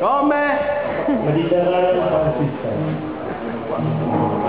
Come? Mediterraneo francese.